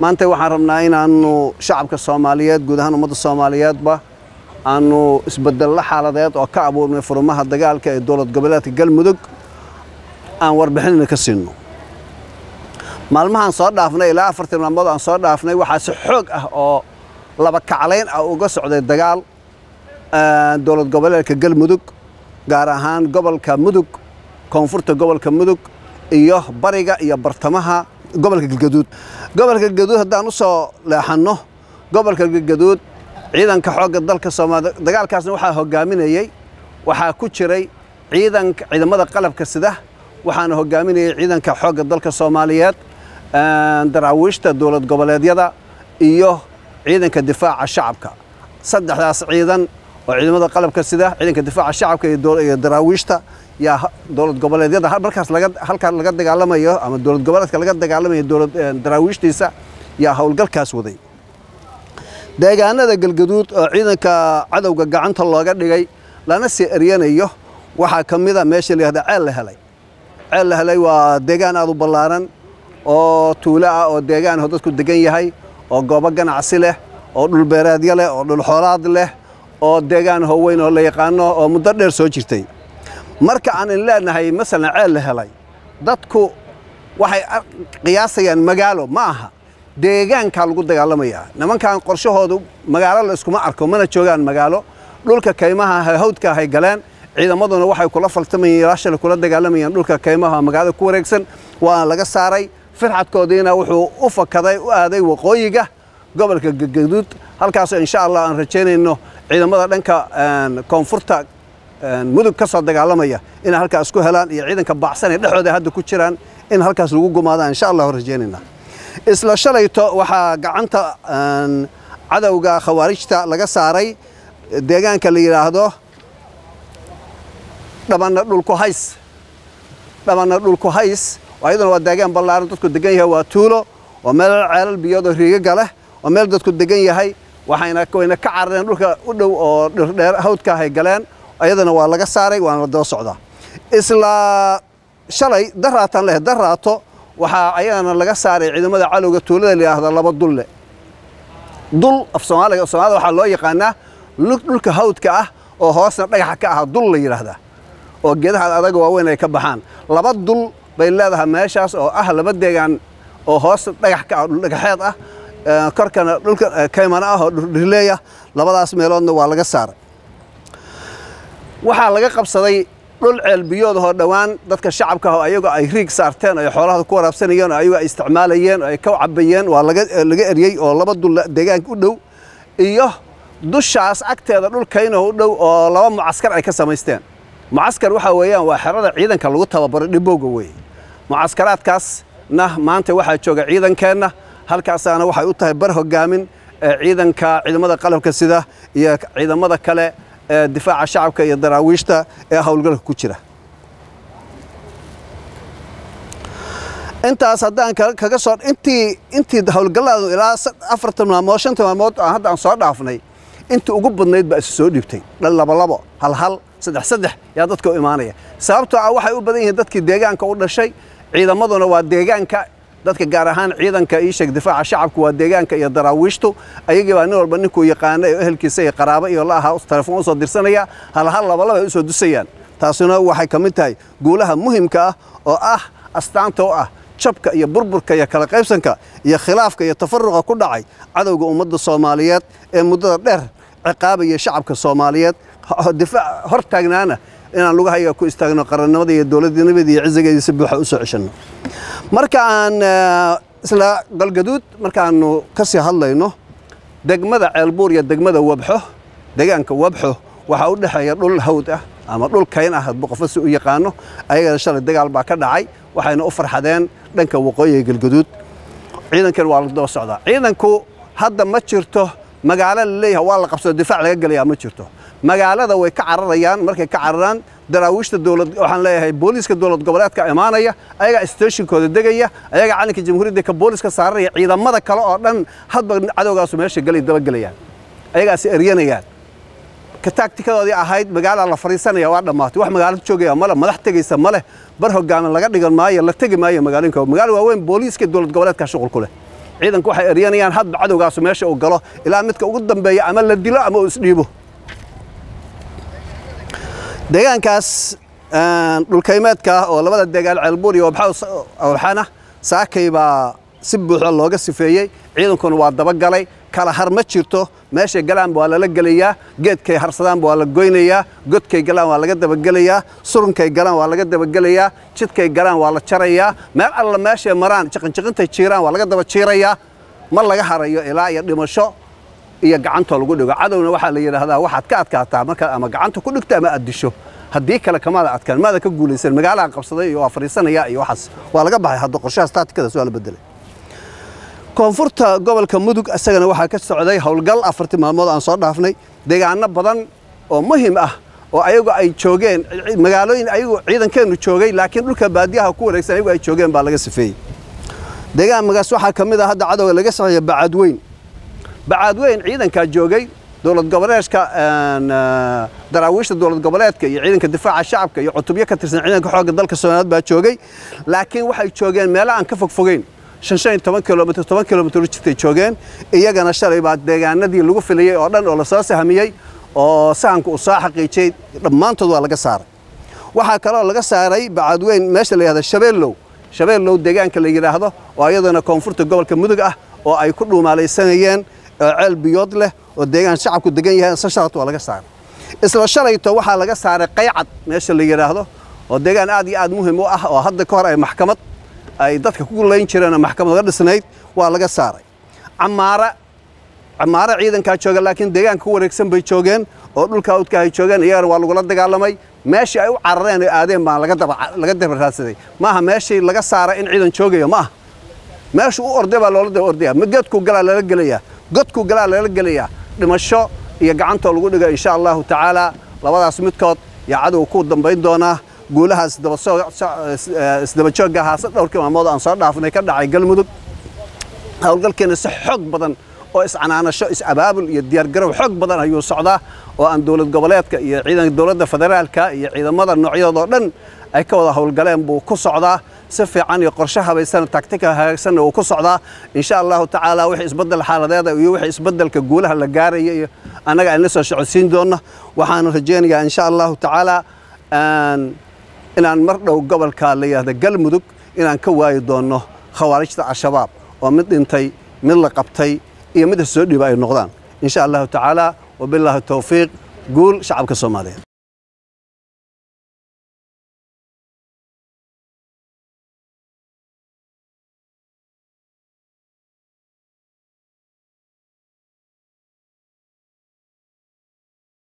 maanta waxaan rabnaa inaanu shacabka soomaaliyeed guud ahaan ummadda soomaaliyeedba aanu isbedello xaaladeed oo ka abuurnay furmaha dagaalka ee dowlad goboleedka galmudug aan warbixinna ka siinno maalmahaan soo dhaafnay ilaa afartii maalmood aan soo dhaafnay waxaa si xoog ah oo laba kaclayn ah uga socday dagaal dowlad goboleedka galmudug gaar ahaan gobolka mudug koonfurta gobolka mudug iyo bariga iyo bartamaha gobolka galgaduud. Gobolka galgaduud haddaan u leexanno gobolka galgaduud ciidanka xoogga dalka soomaaliya dagaalkaasna waxaa hogaaminayey waxaa ku jiray ciidanka ciidamada qalabka sida waxaana hogaaminayay ciidanka xoogga dalka soomaaliyeed daraawiishta dowlad goboleedyada iyo ciidanka difaaca shacabka. Saddexdaas ciidan oo ciidamada qalabka sida ciidanka difaaca shacabka iyo daraawiishta yaa dowlad goboleedyada markaas laga halkaa laga dagaalamayo ama dowlad goboleedka laga dagaalamayo dowlad daraawiishtiisa yaa howlgalkaas waday. Deegaanada galgaduud oo ciidanka cadowga gacanta looga dhigay lana sii eryanayo waxaa ka mid a meesha la yihahda ceel la helay. Ceel la helay waa deegaan aad u ballaaran oo tuulo ah oo deegaan oo dadku degan yahay oo goobo ganacsi leh oo dhulbeereedyo leh oo dhulxoolaad leh oo deegaan hooweyn oo la yaqaano oo muddo dheer soo jirtay marka aan in leenahay masalan ceel la helay dadku waxay qiyaasayaan magaalo ma aha. Deegaankaa lagu dagaalamayaa nimankan qorshahoodu magaalo la arko mana joogaan magaalo. Dhulka kaymaha hawdka hay galeen ciidamaduna waxay kula faltamayeen ilaashale kula dagaalamayeen dhulka kaymaha magaalada ku wareegsan waana laga saaray. Firxadkoodiina wuxuu u fakaday u aaday waqooyiga gobolka galgaduud halkaasoo insha allah aan rajaynayno ciidamada dhanka koonfurta mudug ka dagaalamaya inay halkaas isku helaan iyo ciidanka baacsan ee dhexdooda hadda ku jiraan in halkaas lagu gumaadaan insha allah rajaynayna isla shalayto waxaa gacanta cadowga khawaarijta laga saaray. Deegaanka la yidhaahdo dhabanna dhulku hays. Dhabanna dhulku hays. Ayaduna waa deegaan ballaaran dadku degan yahay waa tuulo waa meel ceelal biyoodoo riigaga leh waa meel dadku degan yahay. Waxayna wayna ka carareen dhulka u dhow oo dhirdheer hawdka hay galeen ayadana waa laga saaray waana la daba socdaa. Isla shalay daraataan leh daraato waxaa ayagana laga saaray ciidamada calowga tuulada la yidhaahda laba dulle dul af soomaaliga soomaalida waxaa loo yaqaanaa dhulka hawdka ah oo hoosna dhagaxa ka ah dul la yidhaahdaa oo geedaha adaga waaweyn ay ka baxaan. Laba dul bay leedahay meeshaas oo ah laba deegaan oo hoos dhagax ka ah dhuldhagaxeed ah. Korkana dhulka kaymana ah oo dhirleeya labadaas meeloodna waa laga saaray waxaa laga qabsaday dhul ceelbiyoodahoo dhowaan dadka shacabka ah ayagoo ay riig saarteen ay xoolahada ku waraabsanayeen oo ayagoo ay isticmaalayeen oo ay ka cabayeen waa laga eryey oo laba dul deegaanka u dhow iyo dushaas agteeda dhulkayna u dhow oo laba mucaskar ay ka samaysteen. Mucaskar waxaa weeyaan waa xerada ciidanka lagu tababaray dhibowga weeye mucaskaraadkaasna maanta waxaa jooga ciidankeenna halkaasaana waxay u tahay bar hogaamin ee ciidanka ciidamada qalabka sida iyo ciidamada kale difaaca shacabka iyo daraawiishta ee howlgalka ku jira. Intaas haddaan kaga soo intii intii howlgalladu ilaa afartan maalmood shanta maalmood hadda aan soo dhaafnay intii ugu badnayd baa isu soo dhiibtay. Dhal laba labo hal hal saddex saddex yaa dadka u imaanaya. Sababtoo ah waxay u badan yihiin dadkii deegaanka u dhashay ciidamaduna waa deegaanka dadka gaar ahaan ciidanka iisheeg difaaca shacabku waa deegaanka iyo daraawiishtu ayagii baa nin walba ninkuu yaqaana ee ehelkiisa iyo qaraabo iyo la ahaa telefoon u soo dirsanaya hal hal laba laba ay u soo dusayaan. Taasuna waxay ka mid tahay guulaha muhimka ah oo ah astaanta u ah jabka iyo burburka iyo kala qaybsanka iyo khilaafka iyo tafaruqa ku dhacay cadowga ummadda soomaaliyeed ee muddada dheer ciqaabaya shacabka soomaaliyeed. Hor taagnaana inaan lugahayaga ku istaagno qarannimada iyo dowladnimada iyo cizigeedii si buuxa u soo marka aan isla galgaduud markaannu ka sii hadlayno degmada ceelbuur iyo degmada wabxo deegaanka wabxo waxaa u dhexeeya dhul hawd ah ama dhul kayn ah hadbu qofo si u yaqaano ayagana shalay dagaal baa ka dhacay waxayna u farxadeen dhanka waqooyiga galgaduud. Ciidankan waa la daba socdaa. Ciidanku hadda ma jirto magaalo la leeyahay waa la qabsado difaac laga gelayaa ma jirto magaalada way ka cararayaan markay ka cararaan daraawiishta dowlad waxaan leeyahay booliiska dowlad goboleedka imaanaya ayagaa stationkooda degaya ayagaa calanka jamhuuriyadda ka booliiska saaraya ciidamada kale oo dhan hadba cadowgaasu meesha gelay dabagelayaan ayagaasi eryanayaan. Ka ahayd magaalaa la fadhiisanaya waa dhammaatay. Wax magaalada joogaya male madax tegaysa ma leh. Bar hogaamin laga dhigan maayo la tegi maayo magaalooyinka. Magaalo waaweyn booliiska dowlad goboleedka shuqul ku leh. Ciidanku waxay eryanayaan hadba cadowgaasu meesha uu galo. Ilaa midka ugu dambeeya ama la dilo ama uu isdhiibo deegaankaas dhulkaymeedka oo labada deegaan ceelbuur iyo wabxana saakay baa si buuxda looga sifeeyey. Ciidankuna waa dabagalay. Kala har ma jirto. Meeshay galaanba waa lala gelayaa. Geedkay harsadaanba waa la goynayaa. Godkay galaan waa laga dabagelayaa. Surunkay galaan waa laga dabagelayaa. Jidkay galaan waa la jarayaa. Meel alla meeshay maraan jiqinjiqintay jiiraan waa laga daba jiirayaa. Ma laga harayo ilaa iyo dhimasho iyo gacantoo lagu dhigo. Cadowna waxaa la yidhaahdaa waxaad ka adkaataa markaad ama gacanta ku dhigto ama aad disho haddii kale kamaada adkaan maada ka guulaysan magaalaha qabsaday iyo waa fadhiisanaya iyo waxaas. Waa laga baxay hadda qorshahaas taatikadaas waa la bedelay koonfurta gobolka mudug isagana waxaa ka socday howlgal afartii maalmood aan soo dhaafnay. Deegaano badan oo muhiim ah oo ayagu ay joogeen magaalooyin ayagu ciidankeennu joogay laakiin dhulka baadiyaha ku wareegsan ayagu ay joogeen baa laga sifeeyey. Deegaanmagaas waxaa ka mid ah hadda cadowga laga saxeeya bacaadweyn bacaadweyn ciidankaa joogay dowlad goboleedka daraawiishta dowlad goboleedka iyo ciidanka difaaca shacabka iyo cutubyo ka tirsan ciidanka xoogga dalka soomaaliyeed baa joogay. Laakiin waxay joogeen meelo aan ka toban kilomitr toban kilomitr jirtay joogeen iyagana shalay baa deegaanadii lagu filayey oo dhan oo la soo sahmiyey oo sahanku uu soo xaqiijiyey dhammaantood waa laga saaray. Waxaa kaloo laga saaray bacadweyn meesha la yidhahdo shabeellow shabeellow deegaanka la yidhaahdo oo iyadana koonfurta gobolka mudug ah oo ay ku dhuumaalaysanayeen oo ceel biyood leh oo deegaan shacabku degan yahay isla shalat waa laga saaray. Isla shalayto waxaa laga saaray qaycad meesha la yidhaahdo oo deegaan aad iyo aad muhiim u ah oo hadda ka hor ay maxkamad ay dadka ku layn jireen oo maxkamad uga dhisnayd waa laga saaray. Camaara camaara ciidankaa jooga laakiin deegaanka ku wareegsan bay joogeen oo dhulka awdka ay joogeen iyagana waa lagula dagaalamay. Meeshii ay u carareen oo aadeen baa laga daba raadsaday. Maaha meeshii laga saaray in ciidan joogayo ma aha meeshu u orday baa loola daba ordaya godkuu galaa lala gelayaa godkuu galaa lala gelayaa. Dhimasho iyo gacantoo lagu dhigo insha allahu tacaala. Labadaas midkood yaa cadowga ku dambayn doonaa. Guulahaas isdaba joogga ahaa se dhowrkii maalmood aan soo dhaafnay ka dhacay galmudug howlgalkeena si xoog badan oo iscanaanasho is-abaabul iyo diyaargarow xoog badan ayuu socdaa oo aan dowlad goboleedka iyo ciidanka dowladda federaalka iyo ciidamada noocyadoodoo dhan ay ka wada howlgaleen buu ku socdaa si fiican iyo qorshe habaysan taktika hagaagsanna uu ku socdaa. Insha allahu tacaala wixii isbeddel xaaladeeda iyo wixii isbeddelka guulaha la gaaraya iyo annaga ayna soo socodsiin doonna waxaan rajaynayaa insha allahu tacaala inaan mar dhow gobolka la yidhahda galmudug inaan ka waayi doonno khawaarijta al-shabaab oo mid dhintay mid la qabtay iyo mid soo dhiiba ay noqdaan. Insha allahu tacaala wabilaahi towfiiq guul shacabka soomaaliyeed